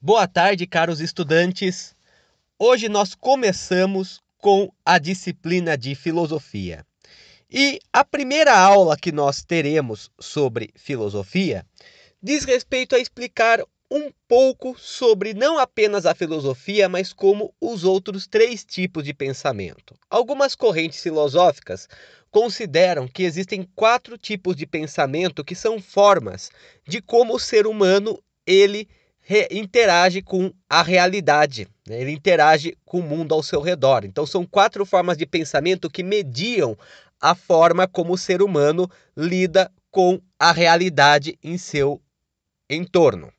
Boa tarde, caros estudantes. Hoje nós começamos com a disciplina de filosofia. E a primeira aula que nós teremos sobre filosofia diz respeito a explicar um pouco sobre não apenas a filosofia, mas como os outros três tipos de pensamento. Algumas correntes filosóficas consideram que existem quatro tipos de pensamento que são formas de como o ser humano ele interage com a realidade, né? ele interage com o mundo ao seu redor. Então são quatro formas de pensamento que mediam a forma como o ser humano lida com a realidade em seu entorno.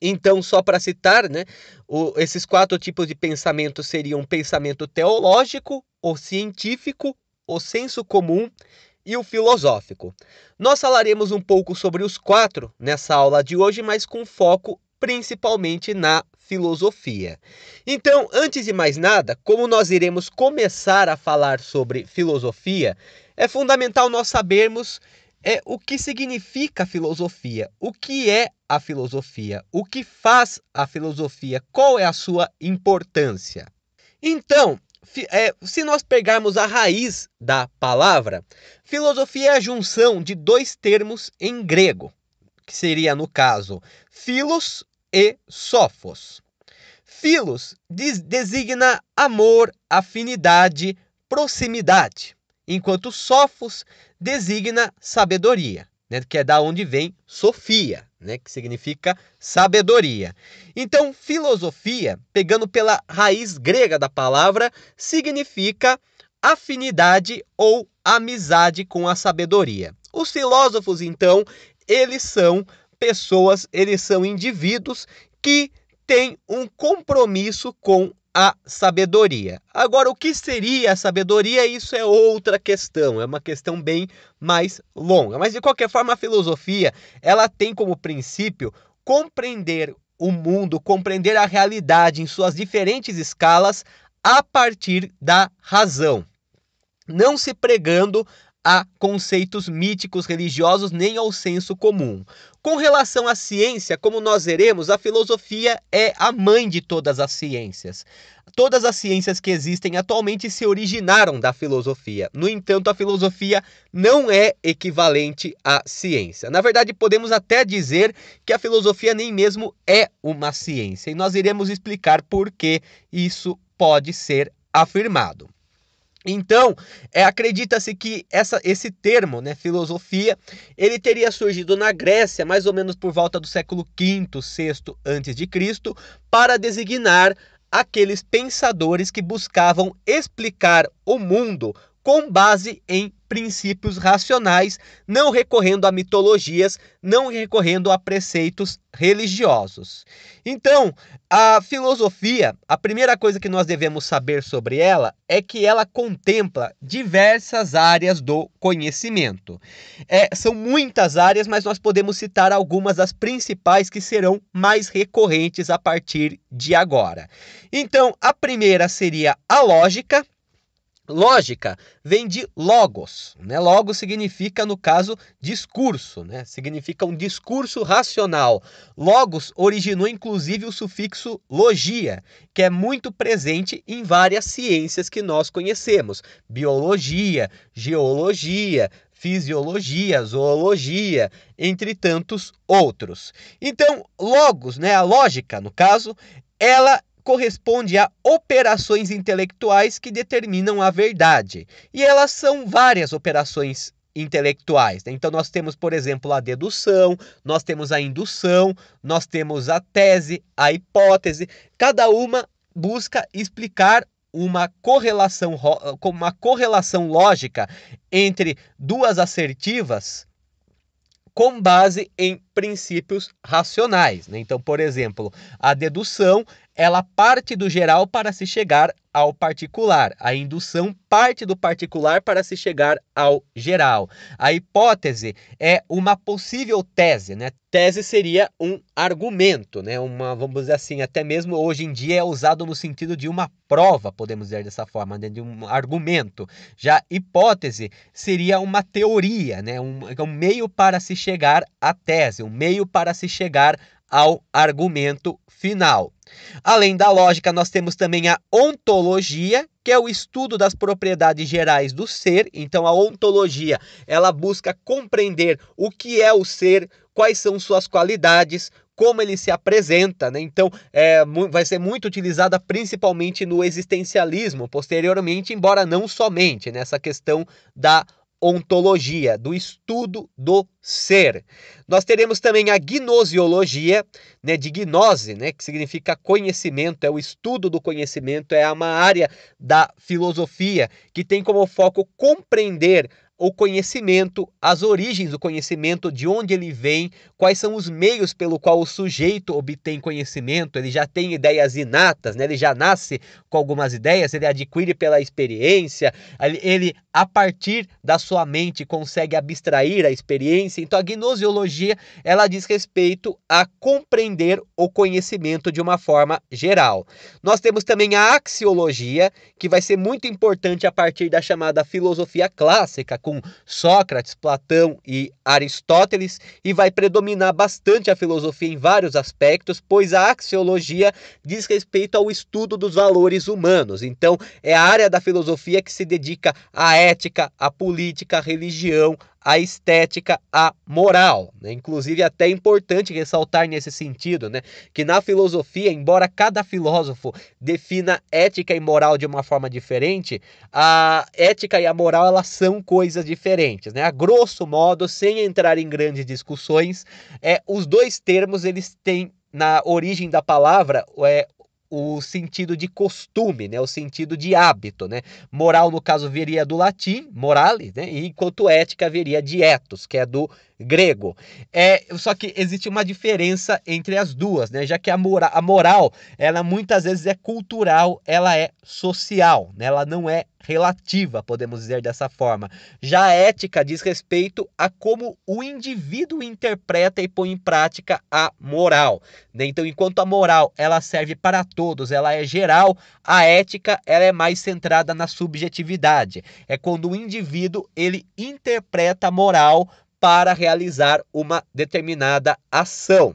Então, só para citar, né, o, esses quatro tipos de pensamento seriam pensamento teológico, o científico, o senso comum e o filosófico. Nós falaremos um pouco sobre os quatro nessa aula de hoje, mas com foco principalmente na filosofia. Então, antes de mais nada, como nós iremos começar a falar sobre filosofia, é fundamental nós sabermos é o que significa filosofia, o que é a filosofia, o que faz a filosofia, qual é a sua importância. Então, é, se nós pegarmos a raiz da palavra, filosofia é a junção de dois termos em grego, que seria, no caso, philos e sophos. Philos designa amor, afinidade, proximidade, enquanto sophos designa sabedoria, né, que é da onde vem Sofia, né, que significa sabedoria. Então, filosofia, pegando pela raiz grega da palavra, significa afinidade ou amizade com a sabedoria. Os filósofos, então, eles são pessoas, eles são indivíduos que têm um compromisso com a sabedoria. Agora, o que seria a sabedoria? Isso é outra questão, é uma questão bem mais longa. Mas de qualquer forma, a filosofia, ela tem como princípio compreender o mundo, compreender a realidade em suas diferentes escalas a partir da razão. Não se pregando a conceitos míticos religiosos nem ao senso comum. Com relação à ciência, como nós veremos, a filosofia é a mãe de todas as ciências. Todas as ciências que existem atualmente se originaram da filosofia. No entanto, a filosofia não é equivalente à ciência. Na verdade, podemos até dizer que a filosofia nem mesmo é uma ciência. E nós iremos explicar por que isso pode ser afirmado. Então, é, acredita-se que essa, esse termo, né, filosofia, ele teria surgido na Grécia, mais ou menos por volta do século V, VI antes de Cristo, para designar aqueles pensadores que buscavam explicar o mundo com base em princípios racionais, não recorrendo a mitologias, não recorrendo a preceitos religiosos. Então, a filosofia, a primeira coisa que nós devemos saber sobre ela é que ela contempla diversas áreas do conhecimento. É, são muitas áreas, mas nós podemos citar algumas das principais que serão mais recorrentes a partir de agora. Então, a primeira seria a lógica Lógica vem de logos, né? Logos significa, no caso, discurso, né? Significa um discurso racional. Logos originou inclusive o sufixo logia, que é muito presente em várias ciências que nós conhecemos: biologia, geologia, fisiologia, zoologia, entre tantos outros. Então, logos, né, a lógica, no caso, ela corresponde a operações intelectuais que determinam a verdade. E elas são várias operações intelectuais. Né? Então, nós temos, por exemplo, a dedução, nós temos a indução, nós temos a tese, a hipótese. Cada uma busca explicar uma correlação, uma correlação lógica entre duas assertivas com base em princípios racionais. Né? Então, por exemplo, a dedução ela parte do geral para se chegar ao particular. A indução parte do particular para se chegar ao geral. A hipótese é uma possível tese, né? Tese seria um argumento, né? Uma, vamos dizer assim, até mesmo hoje em dia é usado no sentido de uma prova, podemos dizer dessa forma, né? de um argumento. Já hipótese seria uma teoria, né? Um, um meio para se chegar à tese, um meio para se chegar ao argumento final. Além da lógica, nós temos também a ontologia, que é o estudo das propriedades gerais do ser. Então, a ontologia, ela busca compreender o que é o ser, quais são suas qualidades, como ele se apresenta, né? Então, é, vai ser muito utilizada principalmente no existencialismo, posteriormente, embora não somente nessa questão da ontologia, do estudo do ser. Nós teremos também a gnosiologia, né, de gnose, né, que significa conhecimento, é o estudo do conhecimento, é uma área da filosofia que tem como foco compreender o conhecimento, as origens do conhecimento, de onde ele vem, quais são os meios pelo qual o sujeito obtém conhecimento, ele já tem ideias inatas, né? ele já nasce com algumas ideias, ele adquire pela experiência, ele, a partir da sua mente, consegue abstrair a experiência. Então, a gnosiologia, ela diz respeito a compreender o conhecimento de uma forma geral. Nós temos também a axiologia, que vai ser muito importante a partir da chamada filosofia clássica, com Sócrates, Platão e Aristóteles e vai predominar bastante a filosofia em vários aspectos, pois a axiologia diz respeito ao estudo dos valores humanos. Então, é a área da filosofia que se dedica à ética, à política, à religião, a estética, a moral. Né? Inclusive, é até é importante ressaltar nesse sentido né, que na filosofia, embora cada filósofo defina ética e moral de uma forma diferente, a ética e a moral elas são coisas diferentes. Né? A grosso modo, sem entrar em grandes discussões, é, os dois termos eles têm na origem da palavra é, o sentido de costume, né? o sentido de hábito. Né? Moral, no caso, viria do latim, morale, né? enquanto ética viria de ethos, que é do grego. É, só que existe uma diferença entre as duas, né? já que a, mora, a moral, ela muitas vezes é cultural, ela é social, né? ela não é relativa, podemos dizer dessa forma. Já a ética diz respeito a como o indivíduo interpreta e põe em prática a moral. Né? Então, enquanto a moral ela serve para todos, ela é geral, a ética ela é mais centrada na subjetividade. É quando o indivíduo ele interpreta a moral para realizar uma determinada ação.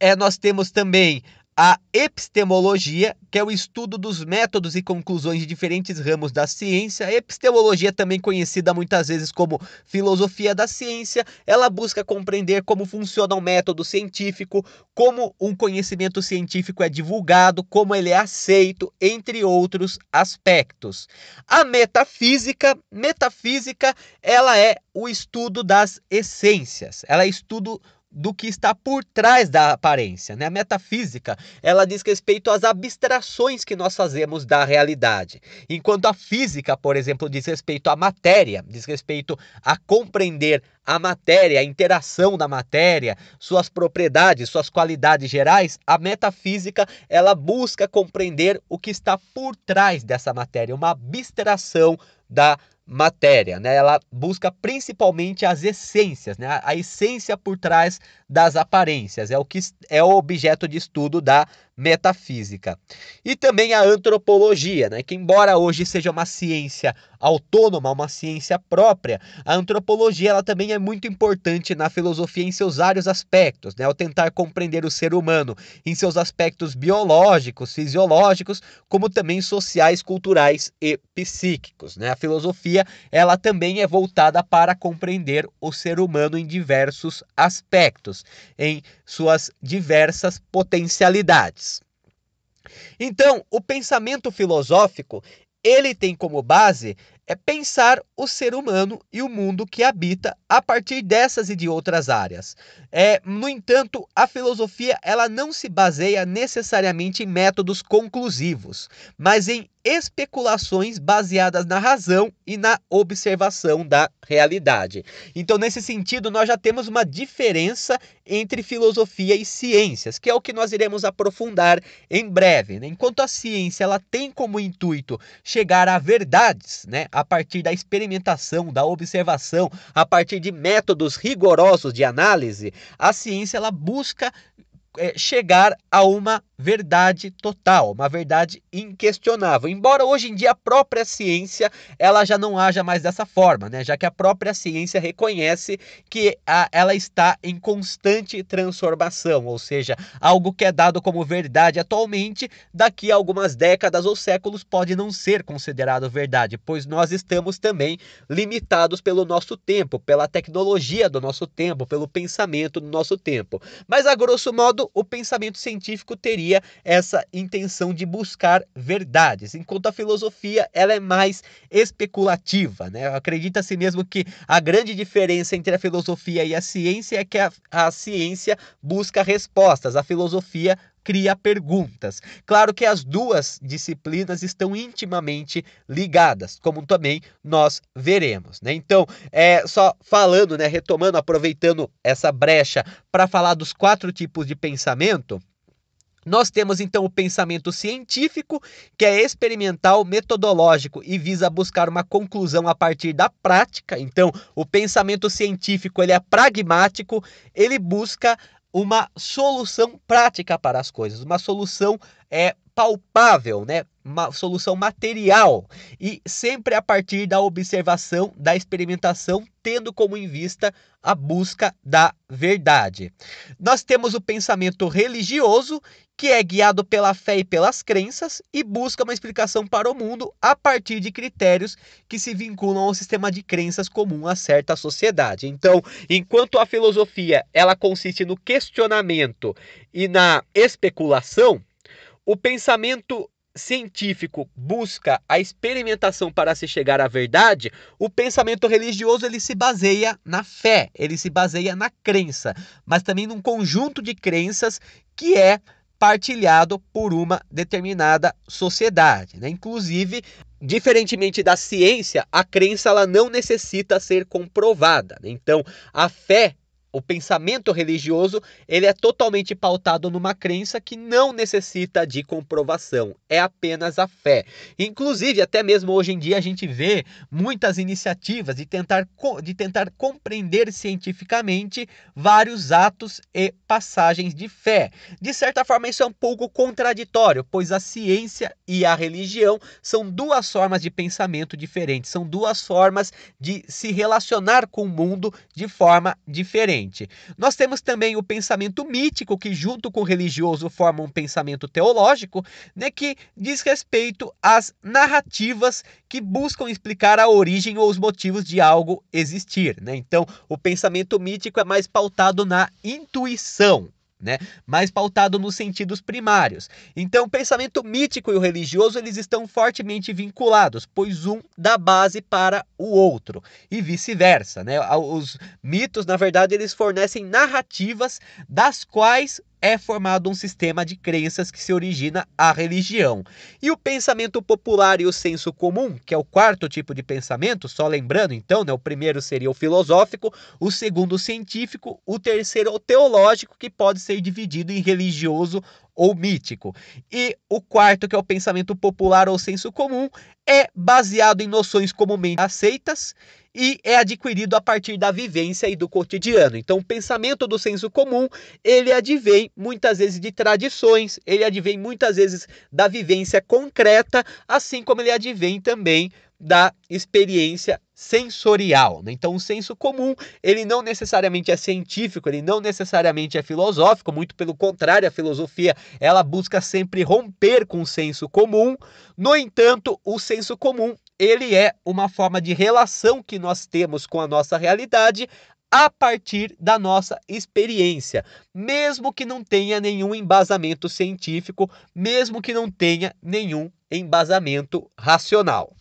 É, nós temos também a epistemologia, que é o estudo dos métodos e conclusões de diferentes ramos da ciência. A epistemologia, também conhecida muitas vezes como filosofia da ciência, ela busca compreender como funciona um método científico, como um conhecimento científico é divulgado, como ele é aceito, entre outros aspectos. A metafísica, metafísica, ela é o estudo das essências. Ela é estudo do que está por trás da aparência. Né? A metafísica ela diz respeito às abstrações que nós fazemos da realidade, enquanto a física, por exemplo, diz respeito à matéria, diz respeito a compreender a matéria, a interação da matéria, suas propriedades, suas qualidades gerais, a metafísica ela busca compreender o que está por trás dessa matéria, uma abstração da matéria, né? Ela busca principalmente as essências, né? A essência por trás das aparências é o que é o objeto de estudo da metafísica. E também a antropologia, né? que embora hoje seja uma ciência autônoma, uma ciência própria, a antropologia ela também é muito importante na filosofia em seus vários aspectos, né? ao tentar compreender o ser humano em seus aspectos biológicos, fisiológicos, como também sociais, culturais e psíquicos. Né? A filosofia ela também é voltada para compreender o ser humano em diversos aspectos, em suas diversas potencialidades. Então, o pensamento filosófico, ele tem como base é pensar o ser humano e o mundo que habita a partir dessas e de outras áreas. É, no entanto, a filosofia ela não se baseia necessariamente em métodos conclusivos, mas em especulações baseadas na razão e na observação da realidade. Então, nesse sentido, nós já temos uma diferença entre filosofia e ciências, que é o que nós iremos aprofundar em breve. Né? Enquanto a ciência ela tem como intuito chegar a verdades, né? a partir da experimentação, da observação, a partir de métodos rigorosos de análise, a ciência ela busca é, chegar a uma verdade total, uma verdade inquestionável. Embora hoje em dia a própria ciência ela já não haja mais dessa forma, né? Já que a própria ciência reconhece que a, ela está em constante transformação, ou seja, algo que é dado como verdade atualmente, daqui a algumas décadas ou séculos pode não ser considerado verdade, pois nós estamos também limitados pelo nosso tempo, pela tecnologia do nosso tempo, pelo pensamento do nosso tempo. Mas a grosso modo, o pensamento científico teria essa intenção de buscar verdades, enquanto a filosofia ela é mais especulativa, né? Acredita-se mesmo que a grande diferença entre a filosofia e a ciência é que a, a ciência busca respostas, a filosofia cria perguntas. Claro que as duas disciplinas estão intimamente ligadas, como também nós veremos. Né? Então, é só falando, né, retomando, aproveitando essa brecha para falar dos quatro tipos de pensamento. Nós temos então o pensamento científico, que é experimental, metodológico e visa buscar uma conclusão a partir da prática. Então, o pensamento científico ele é pragmático, ele busca uma solução prática para as coisas, uma solução é palpável, né? Uma solução material e sempre a partir da observação, da experimentação, tendo como em vista a busca da verdade. Nós temos o pensamento religioso, que é guiado pela fé e pelas crenças e busca uma explicação para o mundo a partir de critérios que se vinculam ao sistema de crenças comum a certa sociedade. Então, enquanto a filosofia ela consiste no questionamento e na especulação, o pensamento científico busca a experimentação para se chegar à verdade, o pensamento religioso ele se baseia na fé, ele se baseia na crença, mas também num conjunto de crenças que é partilhado por uma determinada sociedade. Né? Inclusive, diferentemente da ciência, a crença ela não necessita ser comprovada. Né? Então, a fé o pensamento religioso ele é totalmente pautado numa crença que não necessita de comprovação, é apenas a fé. Inclusive, até mesmo hoje em dia a gente vê muitas iniciativas de tentar, de tentar compreender cientificamente vários atos e passagens de fé. De certa forma, isso é um pouco contraditório, pois a ciência e a religião são duas formas de pensamento diferentes, são duas formas de se relacionar com o mundo de forma diferente. Nós temos também o pensamento mítico, que junto com o religioso forma um pensamento teológico, né, que diz respeito às narrativas que buscam explicar a origem ou os motivos de algo existir. Né? Então, o pensamento mítico é mais pautado na intuição né? mais pautado nos sentidos primários. Então, o pensamento mítico e o religioso eles estão fortemente vinculados, pois um dá base para o outro e vice-versa. Né? Os mitos, na verdade, eles fornecem narrativas das quais é formado um sistema de crenças que se origina a religião. E o pensamento popular e o senso comum, que é o quarto tipo de pensamento, só lembrando então, né, o primeiro seria o filosófico, o segundo o científico, o terceiro o teológico, que pode ser dividido em religioso ou mítico. E o quarto, que é o pensamento popular ou senso comum, é baseado em noções comumente aceitas e é adquirido a partir da vivência e do cotidiano. Então, o pensamento do senso comum, ele advém muitas vezes de tradições, ele advém muitas vezes da vivência concreta, assim como ele advém também da experiência sensorial. Né? Então, o senso comum, ele não necessariamente é científico, ele não necessariamente é filosófico, muito pelo contrário, a filosofia, ela busca sempre romper com o senso comum. No entanto, o senso comum, ele é uma forma de relação que nós temos com a nossa realidade a partir da nossa experiência, mesmo que não tenha nenhum embasamento científico, mesmo que não tenha nenhum embasamento racional.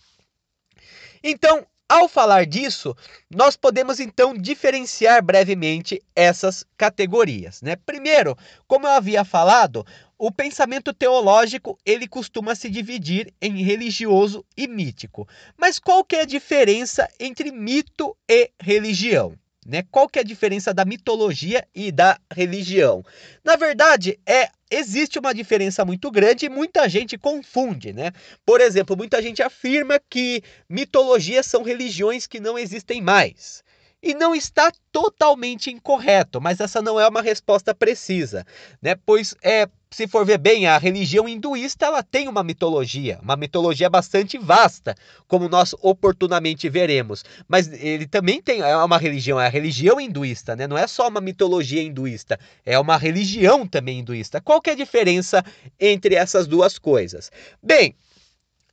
Então, ao falar disso, nós podemos então diferenciar brevemente essas categorias, né? Primeiro, como eu havia falado, o pensamento teológico, ele costuma se dividir em religioso e mítico. Mas qual que é a diferença entre mito e religião? Né? Qual que é a diferença da mitologia e da religião? Na verdade, é existe uma diferença muito grande e muita gente confunde, né? Por exemplo, muita gente afirma que mitologias são religiões que não existem mais. E não está totalmente incorreto, mas essa não é uma resposta precisa, né? Pois é, se for ver bem, a religião hinduísta ela tem uma mitologia, uma mitologia bastante vasta, como nós oportunamente veremos. Mas ele também tem é uma religião, é a religião hinduísta, né? Não é só uma mitologia hinduísta, é uma religião também hinduísta. Qual que é a diferença entre essas duas coisas? Bem,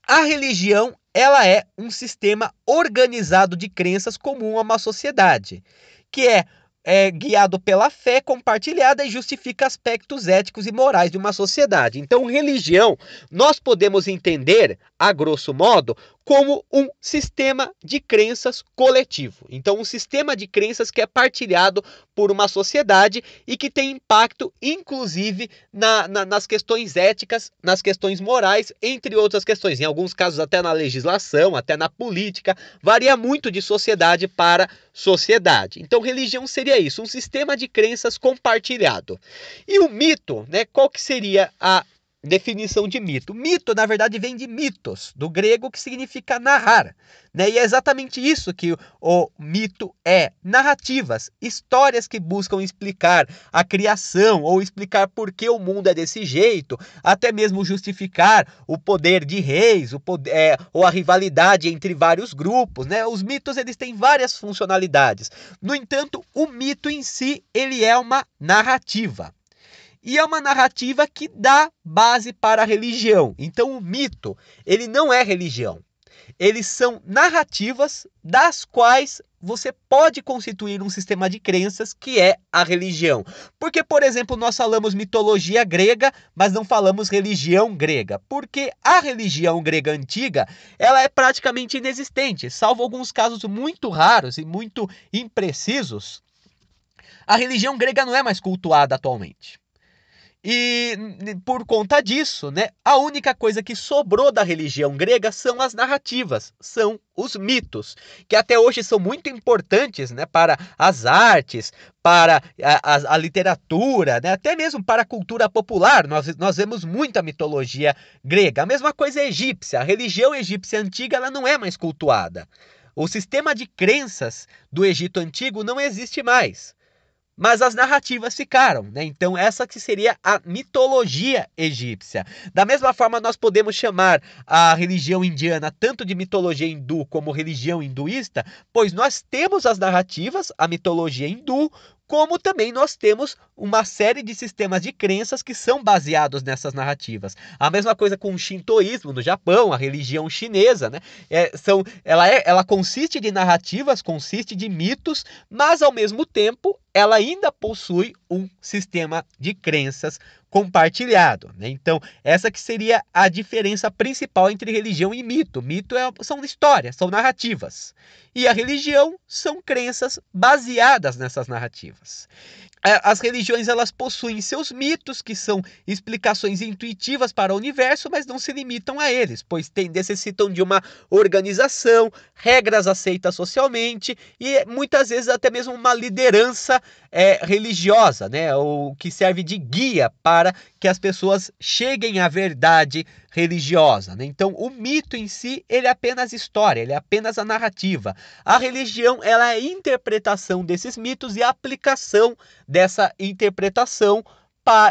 a religião ela é um sistema organizado de crenças comum a uma sociedade, que é é guiado pela fé compartilhada e justifica aspectos éticos e morais de uma sociedade. Então, religião, nós podemos entender, a grosso modo, como um sistema de crenças coletivo. Então, um sistema de crenças que é partilhado por uma sociedade e que tem impacto, inclusive, na, na, nas questões éticas, nas questões morais, entre outras questões. Em alguns casos, até na legislação, até na política, varia muito de sociedade para sociedade. Então, religião seria isso, um sistema de crenças compartilhado. E o mito, né? Qual que seria a definição de mito. Mito, na verdade, vem de mitos, do grego que significa narrar. Né? E é exatamente isso que o mito é: narrativas, histórias que buscam explicar a criação ou explicar por que o mundo é desse jeito, até mesmo justificar o poder de reis, o poder, é, ou a rivalidade entre vários grupos. Né? Os mitos eles têm várias funcionalidades. No entanto, o mito em si ele é uma narrativa. E é uma narrativa que dá base para a religião. Então o mito, ele não é religião. Eles são narrativas das quais você pode constituir um sistema de crenças que é a religião. Porque, por exemplo, nós falamos mitologia grega, mas não falamos religião grega. Porque a religião grega antiga, ela é praticamente inexistente, salvo alguns casos muito raros e muito imprecisos. A religião grega não é mais cultuada atualmente. E por conta disso, né, a única coisa que sobrou da religião grega são as narrativas, são os mitos, que até hoje são muito importantes né, para as artes, para a, a, a literatura, né, até mesmo para a cultura popular. Nós, nós vemos muita mitologia grega. A mesma coisa é egípcia. A religião egípcia antiga ela não é mais cultuada. O sistema de crenças do Egito antigo não existe mais mas as narrativas ficaram, né? Então essa que seria a mitologia egípcia. Da mesma forma nós podemos chamar a religião indiana tanto de mitologia hindu como religião hinduísta, pois nós temos as narrativas, a mitologia hindu, como também nós temos uma série de sistemas de crenças que são baseados nessas narrativas. A mesma coisa com o shintoísmo no Japão, a religião chinesa, né? É, são, ela, é, ela consiste de narrativas, consiste de mitos, mas ao mesmo tempo ela ainda possui um sistema de crenças compartilhado. Né? Então, essa que seria a diferença principal entre religião e mito. Mito é, são histórias, são narrativas. E a religião são crenças baseadas nessas narrativas. É, as religiões elas possuem seus mitos, que são explicações intuitivas para o universo, mas não se limitam a eles, pois tem, necessitam de uma organização, regras aceitas socialmente e muitas vezes até mesmo uma liderança é, religiosa, né, ou que serve de guia para que as pessoas cheguem à verdade religiosa. Né? Então, o mito em si ele é apenas história, ele é apenas a narrativa. A religião ela é a interpretação desses mitos e a aplicação dessa interpretação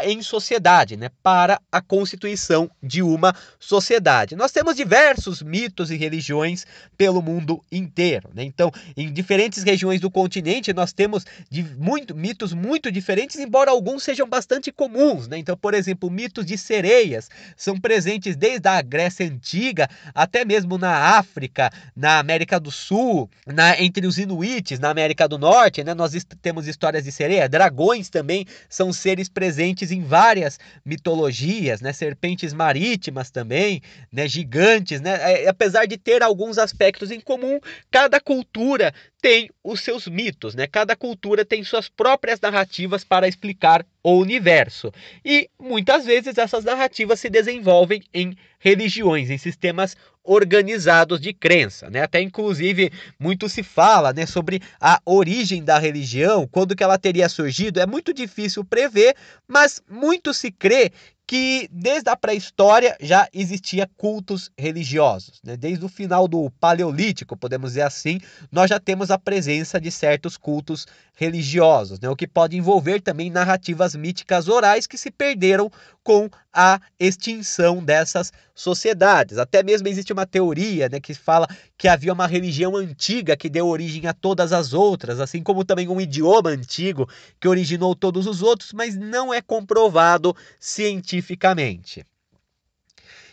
em sociedade, né, para a constituição de uma sociedade. Nós temos diversos mitos e religiões pelo mundo inteiro. Né? Então, em diferentes regiões do continente, nós temos de muito, mitos muito diferentes, embora alguns sejam bastante comuns. Né? Então, por exemplo, mitos de sereias são presentes desde a Grécia Antiga até mesmo na África, na América do Sul, na, entre os Inuites, na América do Norte. Né? Nós temos histórias de sereia. Dragões também são seres presentes presentes em várias mitologias, né? Serpentes marítimas também, né? Gigantes, né? É, apesar de ter alguns aspectos em comum, cada cultura tem os seus mitos, né? Cada cultura tem suas próprias narrativas para explicar o universo. E muitas vezes essas narrativas se desenvolvem em religiões, em sistemas organizados de crença, né? Até inclusive muito se fala, né, sobre a origem da religião, quando que ela teria surgido, é muito difícil prever, mas muito se crê que desde a pré-história já existia cultos religiosos. Né? Desde o final do Paleolítico, podemos dizer assim, nós já temos a presença de certos cultos religiosos, né? o que pode envolver também narrativas míticas orais que se perderam com a extinção dessas sociedades. Até mesmo existe uma teoria né, que fala que havia uma religião antiga que deu origem a todas as outras, assim como também um idioma antigo que originou todos os outros, mas não é comprovado cientificamente.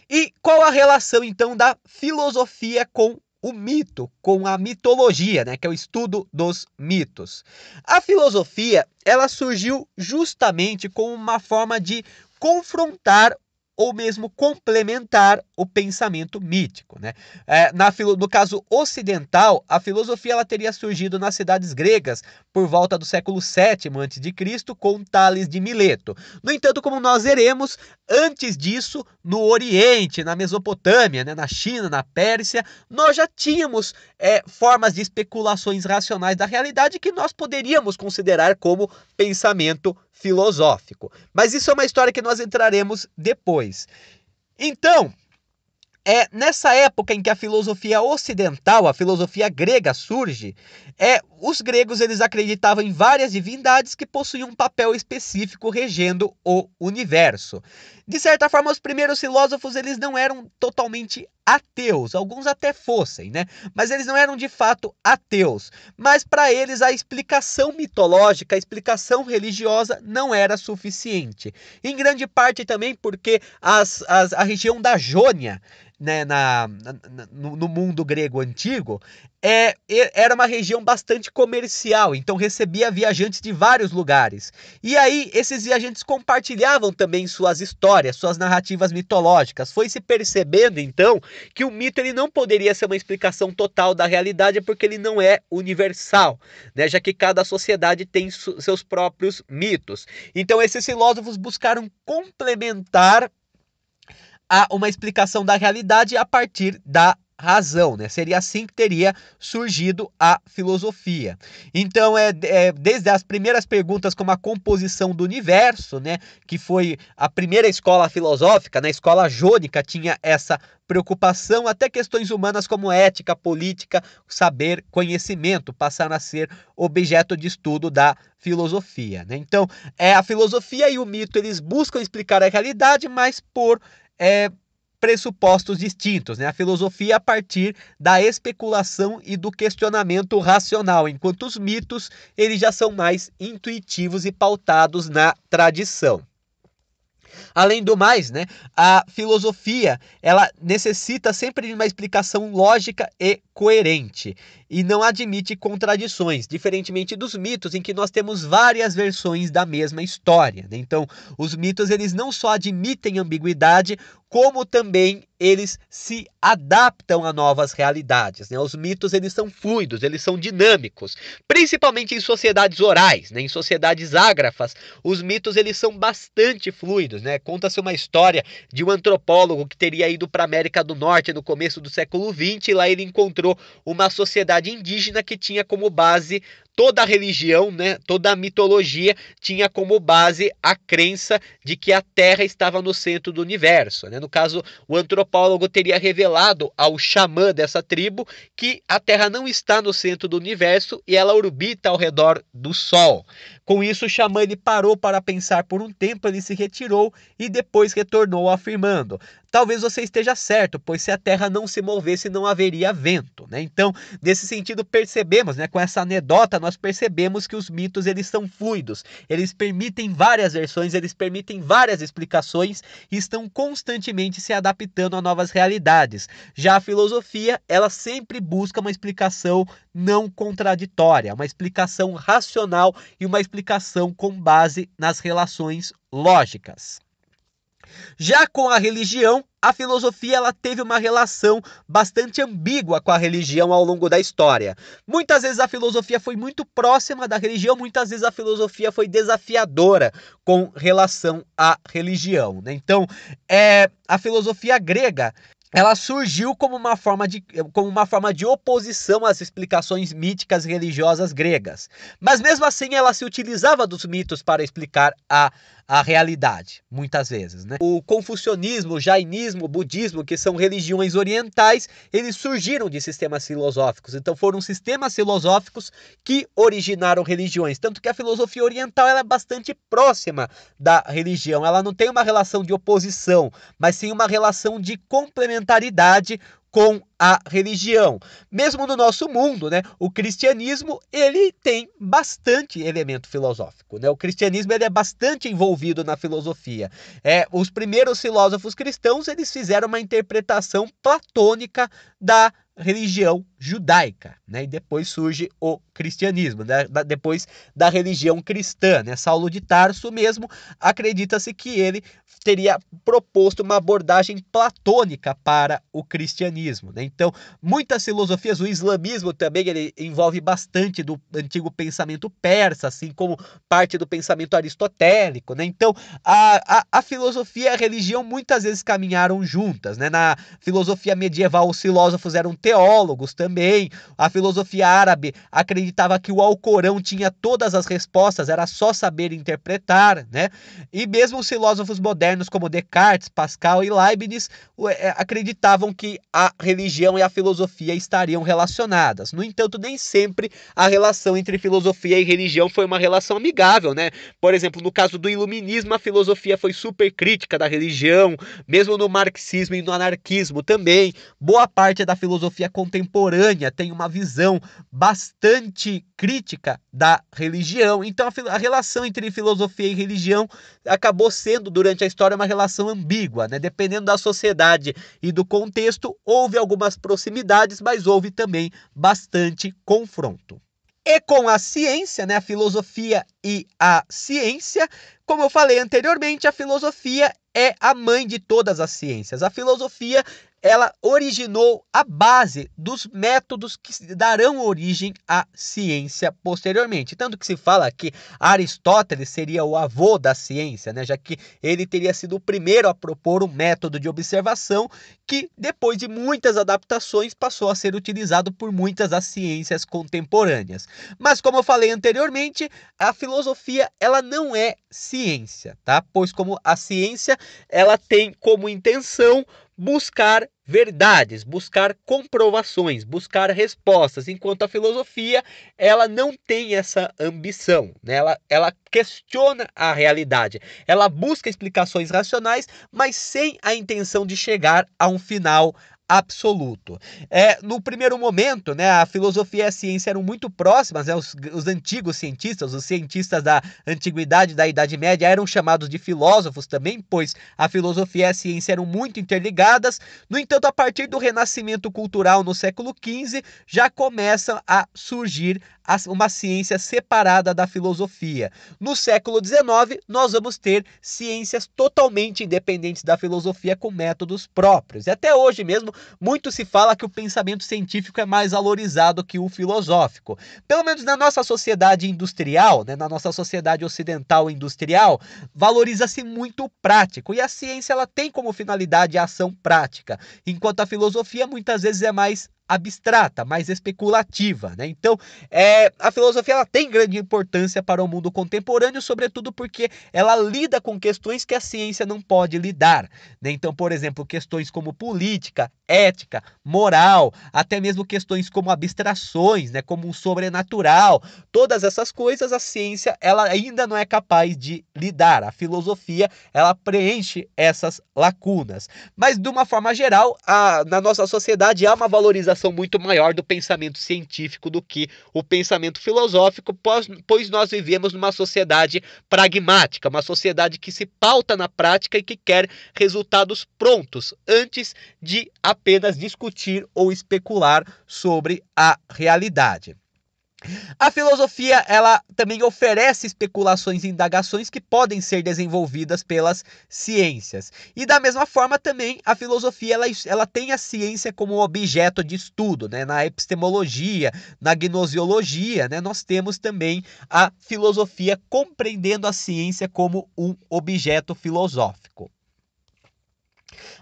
E qual a relação então da filosofia com o mito, com a mitologia, né, que é o estudo dos mitos. A filosofia, ela surgiu justamente como uma forma de confrontar ou mesmo complementar o pensamento mítico. Né? É, na, no caso ocidental, a filosofia ela teria surgido nas cidades gregas por volta do século VII a.C., com Tales de Mileto. No entanto, como nós veremos, antes disso, no Oriente, na Mesopotâmia, né, na China, na Pérsia, nós já tínhamos é, formas de especulações racionais da realidade que nós poderíamos considerar como pensamento filosófico. Mas isso é uma história que nós entraremos depois. Então, é nessa época em que a filosofia ocidental, a filosofia grega surge, é os gregos eles acreditavam em várias divindades que possuíam um papel específico regendo o universo. De certa forma, os primeiros filósofos eles não eram totalmente ateus, alguns até fossem, né? Mas eles não eram de fato ateus. Mas para eles a explicação mitológica, a explicação religiosa não era suficiente. Em grande parte também porque as, as, a região da Jônia né, na, na no, no, mundo grego antigo, é, era uma região bastante comercial, então recebia viajantes de vários lugares. E aí esses viajantes compartilhavam também suas histórias, suas narrativas mitológicas. Foi se percebendo então que o mito ele não poderia ser uma explicação total da realidade porque ele não é universal, né, já que cada sociedade tem seus próprios mitos. Então esses filósofos buscaram complementar a uma explicação da realidade a partir da razão, né? Seria assim que teria surgido a filosofia. Então, é, é, desde as primeiras perguntas como a composição do universo, né? Que foi a primeira escola filosófica, na né? escola jônica tinha essa preocupação, até questões humanas como ética, política, saber, conhecimento passaram a ser objeto de estudo da filosofia, né? Então, é a filosofia e o mito eles buscam explicar a realidade, mas por é, pressupostos distintos, né? A filosofia a partir da especulação e do questionamento racional, enquanto os mitos eles já são mais intuitivos e pautados na tradição. Além do mais, né, a filosofia ela necessita sempre de uma explicação lógica e coerente e não admite contradições, diferentemente dos mitos em que nós temos várias versões da mesma história. Né? Então, os mitos eles não só admitem ambiguidade, como também eles se adaptam a novas realidades. Né? Os mitos eles são fluidos, eles são dinâmicos, principalmente em sociedades orais, né? em sociedades ágrafas, os mitos eles são bastante fluidos. Né? Conta-se uma história de um antropólogo que teria ido para a América do Norte no começo do século XX e lá ele encontrou uma sociedade indígena que tinha como base toda a religião, né, toda a mitologia tinha como base a crença de que a Terra estava no centro do universo. Né? No caso, o antropólogo teria revelado ao xamã dessa tribo que a Terra não está no centro do universo e ela orbita ao redor do Sol. Com isso, o xamã ele parou para pensar por um tempo, ele se retirou e depois retornou afirmando: Talvez você esteja certo, pois se a Terra não se movesse, não haveria vento. Né? Então, nesse sentido, percebemos, né, com essa anedota, nós percebemos que os mitos eles são fluidos, eles permitem várias versões, eles permitem várias explicações e estão constantemente se adaptando a novas realidades. Já a filosofia, ela sempre busca uma explicação não contraditória, uma explicação racional e uma explicação com base nas relações lógicas. Já com a religião, a filosofia ela teve uma relação bastante ambígua com a religião ao longo da história. Muitas vezes a filosofia foi muito próxima da religião, muitas vezes a filosofia foi desafiadora com relação à religião. Né? Então, é, a filosofia grega ela surgiu como uma forma de, como uma forma de oposição às explicações míticas religiosas gregas. Mas mesmo assim ela se utilizava dos mitos para explicar a a realidade, muitas vezes. Né? O confucionismo, o jainismo, o budismo, que são religiões orientais, eles surgiram de sistemas filosóficos. Então foram sistemas filosóficos que originaram religiões. Tanto que a filosofia oriental é bastante próxima da religião. Ela não tem uma relação de oposição, mas sim uma relação de complementaridade com a religião. Mesmo no nosso mundo, né, o cristianismo ele tem bastante elemento filosófico. Né? O cristianismo ele é bastante envolvido na filosofia. É, os primeiros filósofos cristãos eles fizeram uma interpretação platônica da religião judaica, né? E depois surge o cristianismo, né? depois da religião cristã, né? Saulo de Tarso mesmo acredita-se que ele teria proposto uma abordagem platônica para o cristianismo, né? Então, muitas filosofias, o islamismo também ele envolve bastante do antigo pensamento persa, assim como parte do pensamento aristotélico, né? Então, a, a, a filosofia e a religião muitas vezes caminharam juntas, né? Na filosofia medieval, os filósofos eram teólogos também. A filosofia árabe acreditava que o Alcorão tinha todas as respostas, era só saber interpretar, né? E mesmo os filósofos modernos como Descartes, Pascal e Leibniz é, acreditavam que a religião e a filosofia estariam relacionadas. No entanto, nem sempre a relação entre filosofia e religião foi uma relação amigável, né? Por exemplo, no caso do iluminismo, a filosofia foi super crítica da religião, mesmo no marxismo e no anarquismo também. Boa parte da filosofia contemporânea tem uma visão bastante crítica da religião. Então a, relação entre filosofia e religião acabou sendo durante a história uma relação ambígua, né? Dependendo da sociedade e do contexto, houve algumas proximidades, mas houve também bastante confronto. E com a ciência, né, a filosofia e a ciência, como eu falei anteriormente, a filosofia é a mãe de todas as ciências. A filosofia ela originou a base dos métodos que darão origem à ciência posteriormente. Tanto que se fala que Aristóteles seria o avô da ciência, né? já que ele teria sido o primeiro a propor um método de observação que, depois de muitas adaptações, passou a ser utilizado por muitas das ciências contemporâneas. Mas, como eu falei anteriormente, a filosofia ela não é ciência, tá? Pois como a ciência ela tem como intenção buscar verdades, buscar comprovações, buscar respostas, enquanto a filosofia ela não tem essa ambição, né? ela, ela questiona a realidade, ela busca explicações racionais, mas sem a intenção de chegar a um final absoluto. É, no primeiro momento, né, a filosofia e a ciência eram muito próximas, né, os, os antigos cientistas, os cientistas da antiguidade da Idade Média eram chamados de filósofos também, pois a filosofia e a ciência eram muito interligadas. No entanto, a partir do renascimento cultural no século XV, já começa a surgir uma ciência separada da filosofia. No século XIX, nós vamos ter ciências totalmente independentes da filosofia com métodos próprios. E até hoje mesmo, muito se fala que o pensamento científico é mais valorizado que o filosófico. Pelo menos na nossa sociedade industrial, né, na nossa sociedade ocidental industrial, valoriza-se muito o prático. E a ciência ela tem como finalidade a ação prática, enquanto a filosofia muitas vezes é mais abstrata, mais especulativa. Né? Então, é, a filosofia ela tem grande importância para o mundo contemporâneo, sobretudo porque ela lida com questões que a ciência não pode lidar. Né? Então, por exemplo, questões como política, ética, moral, até mesmo questões como abstrações, né? como o sobrenatural, todas essas coisas a ciência ela ainda não é capaz de lidar. A filosofia ela preenche essas lacunas. Mas de uma forma geral, a, na nossa sociedade há uma valorização valorização muito maior do pensamento científico do que o pensamento filosófico, pois nós vivemos numa sociedade pragmática, uma sociedade que se pauta na prática e que quer resultados prontos antes de apenas discutir ou especular sobre a realidade. A filosofia ela também oferece especulações e indagações que podem ser desenvolvidas pelas ciências. E da mesma forma também a filosofia ela, ela tem a ciência como objeto de estudo, né? Na epistemologia, na gnosiologia, né? Nós temos também a filosofia compreendendo a ciência como um objeto filosófico.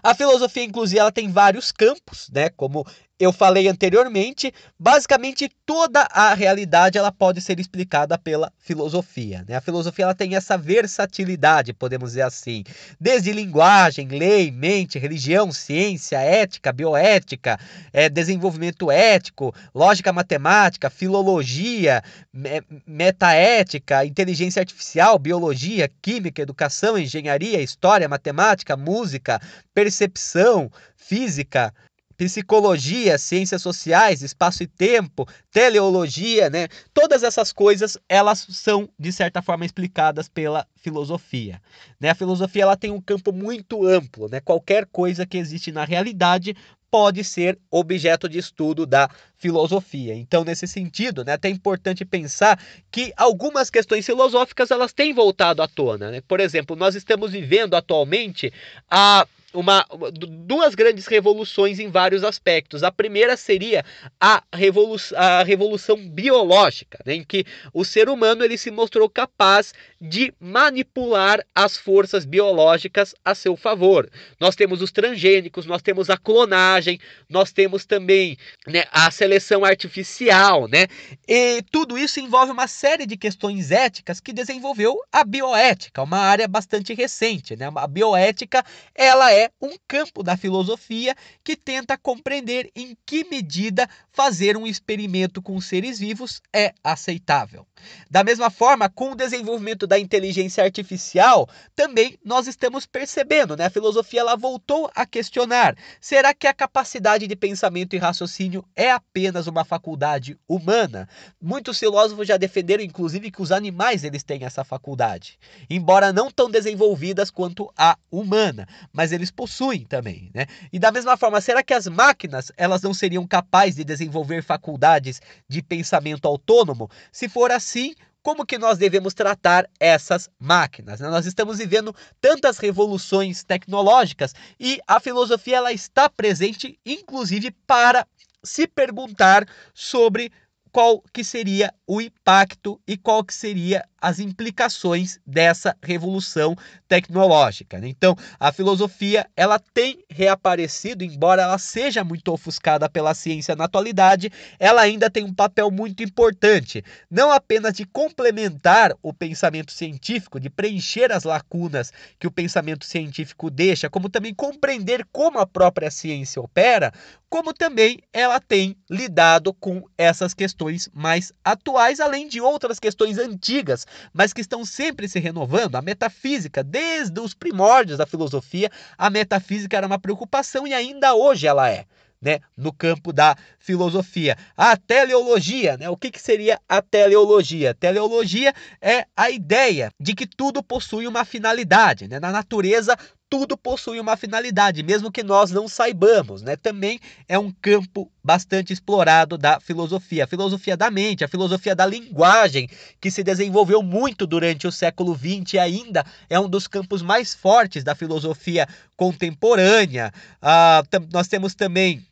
A filosofia, inclusive, ela tem vários campos, né? Como eu falei anteriormente, basicamente toda a realidade ela pode ser explicada pela filosofia. Né? A filosofia ela tem essa versatilidade, podemos dizer assim, desde linguagem, lei, mente, religião, ciência, ética, bioética, é, desenvolvimento ético, lógica matemática, filologia, me metaética, inteligência artificial, biologia, química, educação, engenharia, história, matemática, música, percepção, física, psicologia, ciências sociais, espaço e tempo, teleologia, né? Todas essas coisas, elas são de certa forma explicadas pela filosofia, né? A filosofia ela tem um campo muito amplo, né? Qualquer coisa que existe na realidade pode ser objeto de estudo da filosofia. Então, nesse sentido, né, até é importante pensar que algumas questões filosóficas elas têm voltado à tona. Né? Por exemplo, nós estamos vivendo atualmente a uma, duas grandes revoluções em vários aspectos. A primeira seria a, revolu a revolução biológica, né, em que o ser humano ele se mostrou capaz de manipular as forças biológicas a seu favor. Nós temos os transgênicos, nós temos a clonagem, nós temos também né, a seleção artificial, né? E tudo isso envolve uma série de questões éticas que desenvolveu a bioética, uma área bastante recente, né? A bioética, ela é um campo da filosofia que tenta compreender em que medida fazer um experimento com seres vivos é aceitável. Da mesma forma, com o desenvolvimento da inteligência artificial, também nós estamos percebendo, né? A filosofia ela voltou a questionar: será que a capacidade de pensamento e raciocínio é apenas uma faculdade humana? Muitos filósofos já defenderam inclusive que os animais eles têm essa faculdade, embora não tão desenvolvidas quanto a humana, mas eles possuem também, né? E da mesma forma, será que as máquinas elas não seriam capazes de desenvolver faculdades de pensamento autônomo? Se for assim, como que nós devemos tratar essas máquinas. Né? Nós estamos vivendo tantas revoluções tecnológicas e a filosofia ela está presente, inclusive, para se perguntar sobre qual que seria o impacto e qual que seria as implicações dessa revolução tecnológica. Né? Então, a filosofia ela tem reaparecido, embora ela seja muito ofuscada pela ciência na atualidade, ela ainda tem um papel muito importante, não apenas de complementar o pensamento científico, de preencher as lacunas que o pensamento científico deixa, como também compreender como a própria ciência opera, como também ela tem lidado com essas questões mais atuais, além de outras questões antigas mas que estão sempre se renovando. A metafísica, desde os primórdios da filosofia, a metafísica era uma preocupação e ainda hoje ela é. Né, no campo da filosofia. A teleologia, né? O que, que seria a teleologia? Teleologia é a ideia de que tudo possui uma finalidade. Né? Na natureza, tudo possui uma finalidade, mesmo que nós não saibamos, né? Também é um campo bastante explorado da filosofia, a filosofia da mente, a filosofia da linguagem, que se desenvolveu muito durante o século XX e ainda é um dos campos mais fortes da filosofia contemporânea. Ah, nós temos também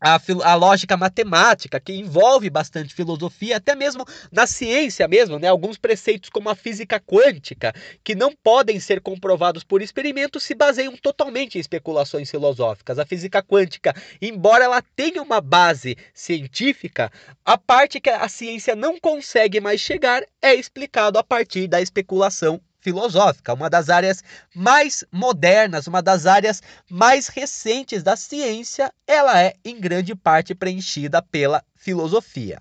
a, a, lógica matemática, que envolve bastante filosofia, até mesmo na ciência mesmo, né? Alguns preceitos como a física quântica, que não podem ser comprovados por experimentos, se baseiam totalmente em especulações filosóficas. A física quântica, embora ela tenha uma base científica, a parte que a ciência não consegue mais chegar é explicado a partir da especulação filosófica, uma das áreas mais modernas, uma das áreas mais recentes da ciência, ela é em grande parte preenchida pela filosofia.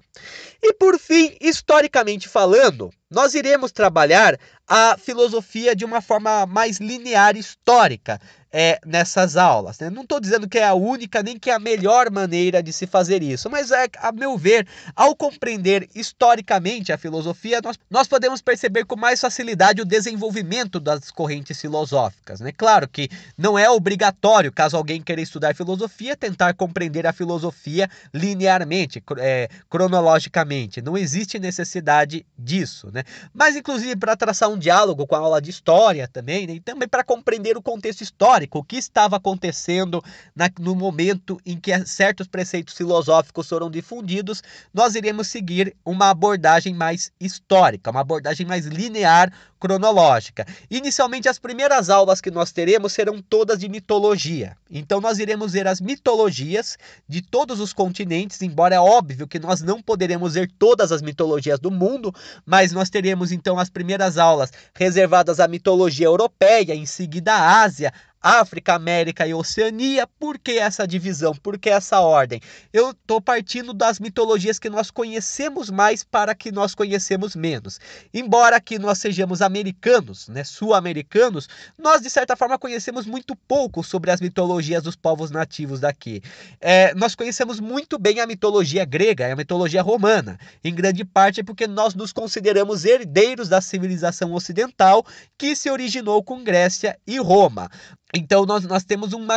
E por fim, historicamente falando, nós iremos trabalhar a filosofia de uma forma mais linear histórica, é, nessas aulas. Né? Não estou dizendo que é a única nem que é a melhor maneira de se fazer isso, mas é, a meu ver, ao compreender historicamente a filosofia, nós, nós podemos perceber com mais facilidade o desenvolvimento das correntes filosóficas. Né? Claro que não é obrigatório, caso alguém queira estudar filosofia, tentar compreender a filosofia linearmente, é, cronologicamente. Não existe necessidade disso. Né? Mas, inclusive, para traçar um diálogo com a aula de história também, né? e também para compreender o contexto histórico histórico, o que estava acontecendo na, no momento em que certos preceitos filosóficos foram difundidos, nós iremos seguir uma abordagem mais histórica, uma abordagem mais linear, cronológica. Inicialmente, as primeiras aulas que nós teremos serão todas de mitologia. Então, nós iremos ver as mitologias de todos os continentes, embora é óbvio que nós não poderemos ver todas as mitologias do mundo, mas nós teremos então as primeiras aulas reservadas à mitologia europeia, em seguida a Ásia, África, América e Oceania. Por que essa divisão? Por que essa ordem? Eu estou partindo das mitologias que nós conhecemos mais para que nós conhecemos menos. Embora aqui nós sejamos americanos, né, sul-americanos, nós de certa forma conhecemos muito pouco sobre as mitologias dos povos nativos daqui. É, nós conhecemos muito bem a mitologia grega, a mitologia romana, em grande parte porque nós nos consideramos herdeiros da civilização ocidental que se originou com Grécia e Roma. Então, nós, nós temos um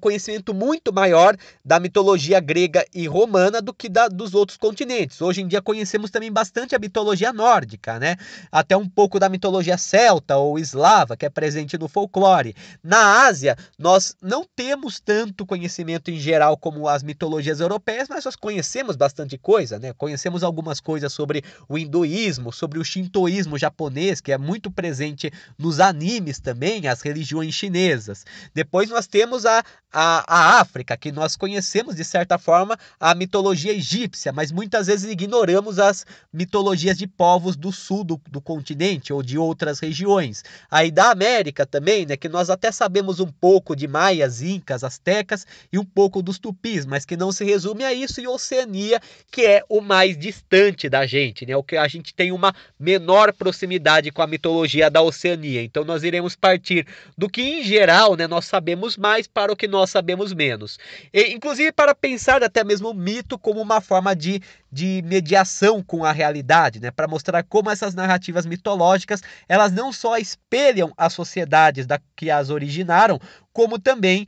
conhecimento muito maior da mitologia grega e romana do que da, dos outros continentes. Hoje em dia, conhecemos também bastante a mitologia nórdica, né? Até um pouco da mitologia celta ou eslava, que é presente no folclore. Na Ásia, nós não temos tanto conhecimento em geral como as mitologias europeias, mas nós conhecemos bastante coisa, né? Conhecemos algumas coisas sobre o hinduísmo, sobre o shintoísmo japonês, que é muito presente nos animes também, as religiões chinesas. Depois nós temos a, a, a África, que nós conhecemos de certa forma a mitologia egípcia, mas muitas vezes ignoramos as mitologias de povos do sul do, do continente ou de outras regiões. Aí da América também, né, que nós até sabemos um pouco de maias, incas, astecas e um pouco dos tupis, mas que não se resume a isso, e Oceania, que é o mais distante da gente, né, o que a gente tem uma menor proximidade com a mitologia da Oceania. Então nós iremos partir do que em geral geral, né, nós sabemos mais para o que nós sabemos menos. E, inclusive para pensar até mesmo o mito como uma forma de, de mediação com a realidade, né, para mostrar como essas narrativas mitológicas elas não só espelham as sociedades da, que as originaram, como também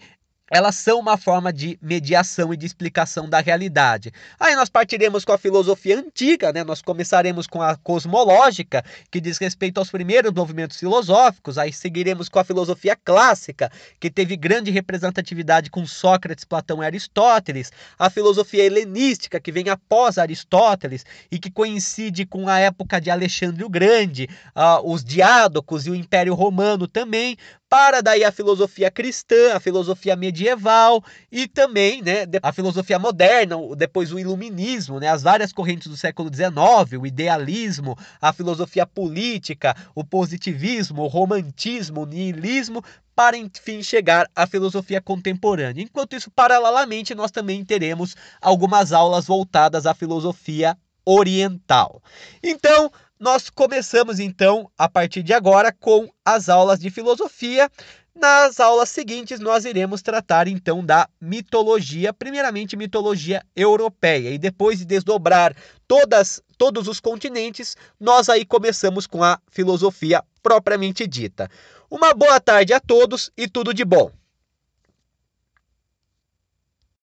elas são uma forma de mediação e de explicação da realidade. Aí nós partiremos com a filosofia antiga, né? Nós começaremos com a cosmológica, que diz respeito aos primeiros movimentos filosóficos, aí seguiremos com a filosofia clássica, que teve grande representatividade com Sócrates, Platão e Aristóteles, a filosofia helenística, que vem após Aristóteles e que coincide com a época de Alexandre o Grande, uh, os diádocos e o Império Romano também, para daí a filosofia cristã, a filosofia medieval e também né, a filosofia moderna, depois o iluminismo, né, as várias correntes do século XIX, o idealismo, a filosofia política, o positivismo, o romantismo, o niilismo, para enfim chegar à filosofia contemporânea. Enquanto isso, paralelamente, nós também teremos algumas aulas voltadas à filosofia oriental. Então, nós começamos então, a partir de agora, com as aulas de filosofia. Nas aulas seguintes, nós iremos tratar então da mitologia, primeiramente mitologia europeia, e depois de desdobrar todas, todos os continentes, nós aí começamos com a filosofia propriamente dita. Uma boa tarde a todos e tudo de bom!